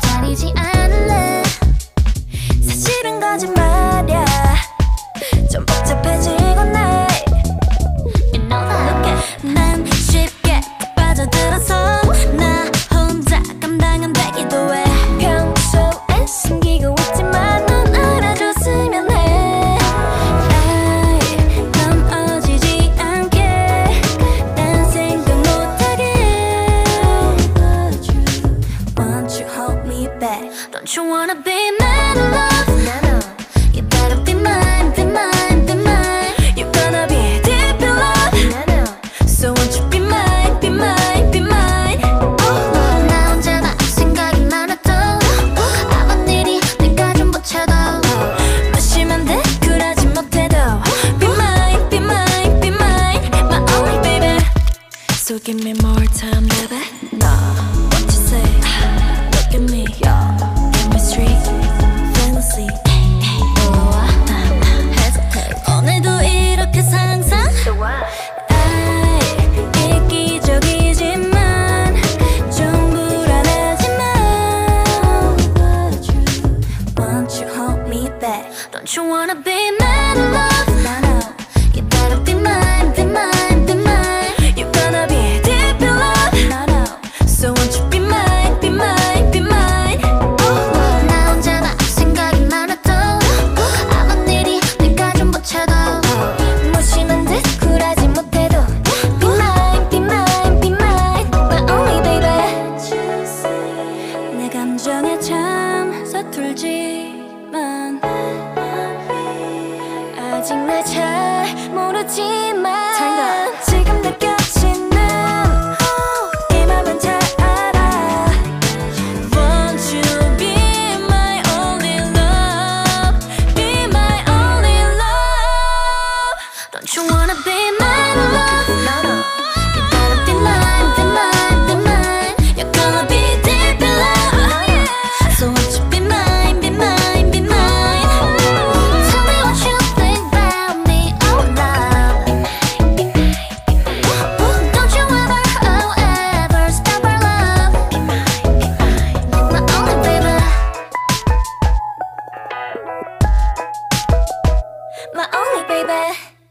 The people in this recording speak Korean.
기다리지 않을래. 사실은 거짓말. back Don't you wanna be my love? No, no You better be mine, be mine, be mine You gonna be deep in love? No, no So won't you be mine, be mine, be mine oh. 나 혼자 나 생각이 많아도 아무 일이 내가 좀 붙여도 무심한 듯 굴하지 못해도 Be mine, be mine, be mine My only baby So give me more time, baby No Look at me Don't you wanna be my love? No, no. You gotta be mine, be mine, be mine. You gotta be deep in love. No, no. So won't you be mine, be mine, be mine? Oh, 나 혼자나 생각이 많았던 아무 일이 내가 좀 붙여도 무심한 듯 굴하지 못해도 be mine, be mine, be mine. My only baby. 내 감정에 참 서툴지만. 아직 나 잘 모르지. baby.